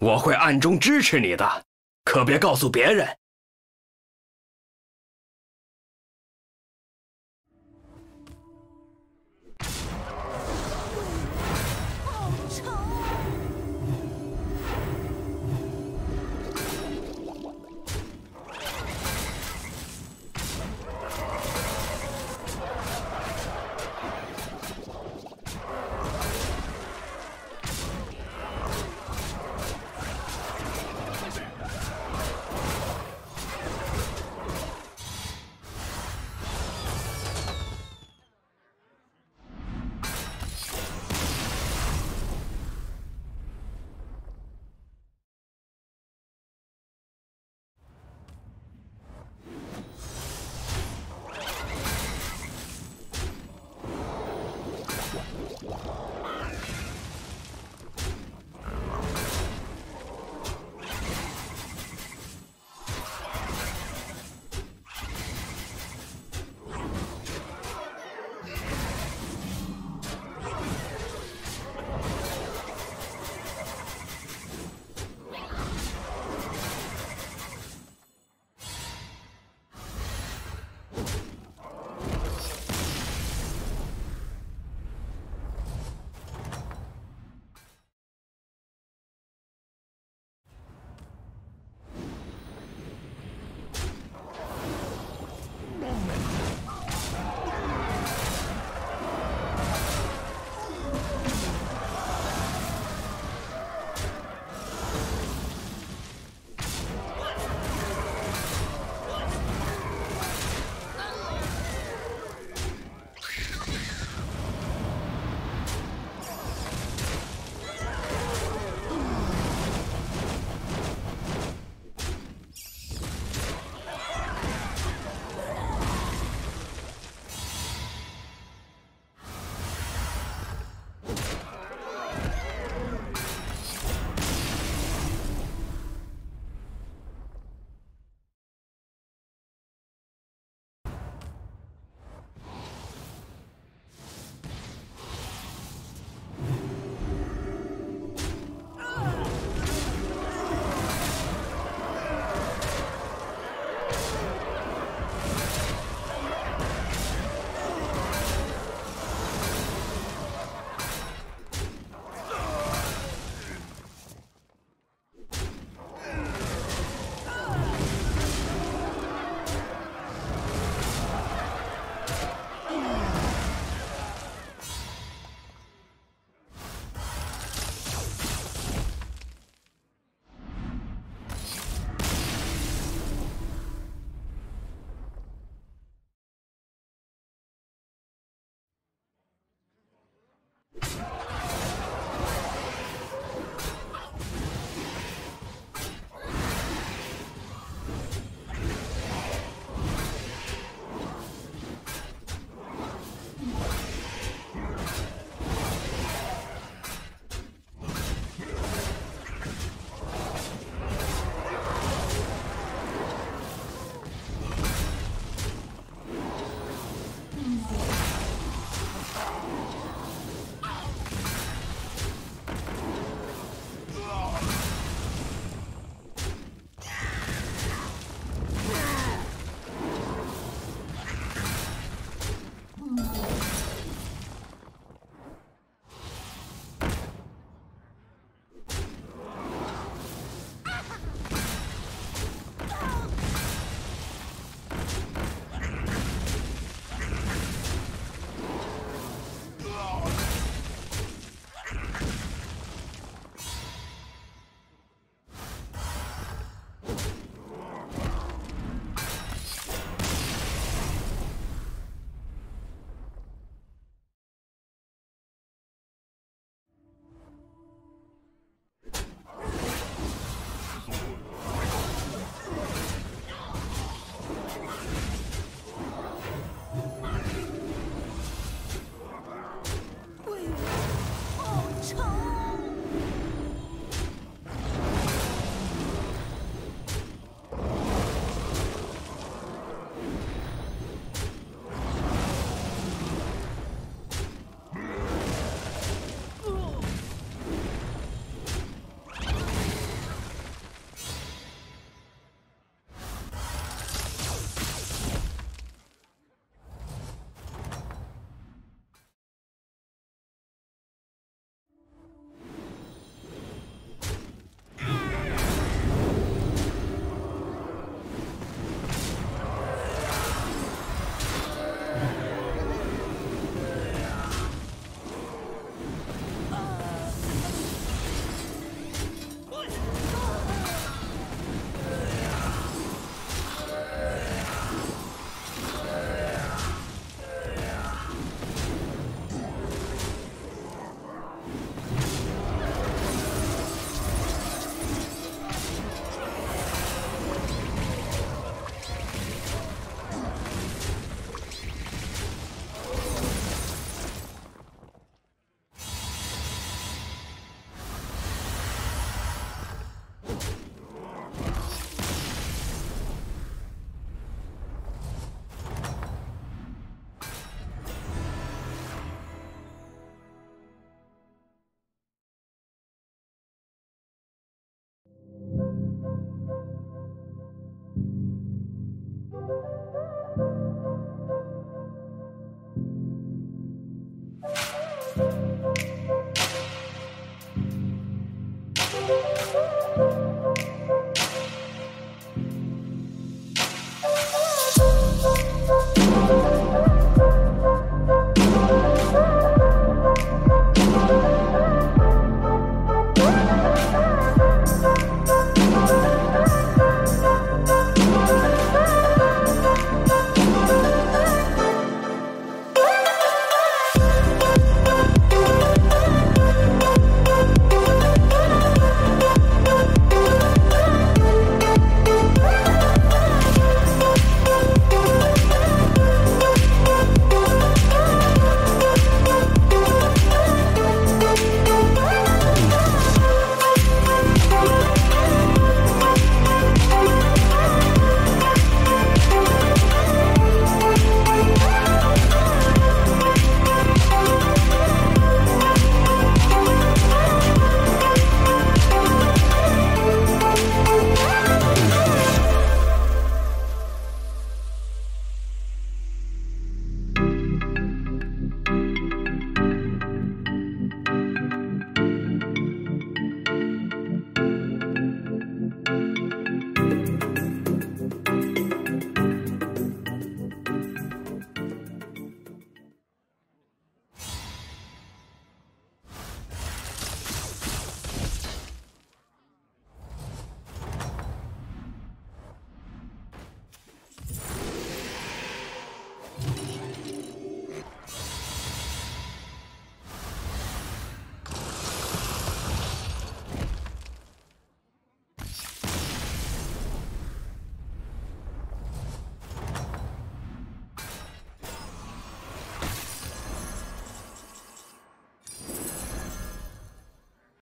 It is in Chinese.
我会暗中支持你的可别告诉别人。